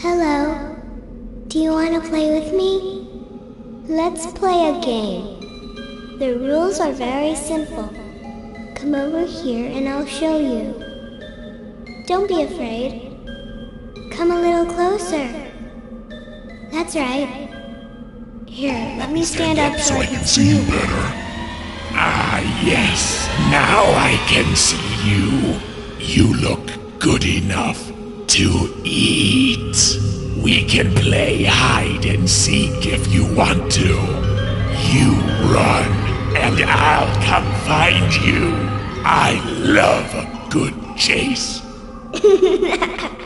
Hello. Do you want to play with me? Let's play a game. The rules are very simple. Come over here and I'll show you. Don't be afraid. Come a little closer. That's right. Here, let me stand up so I can see you better. Ah, yes. Now I can see you. You look good enough to eat. We can play hide and seek if you want to. You run, and I'll come find you. I love a good chase.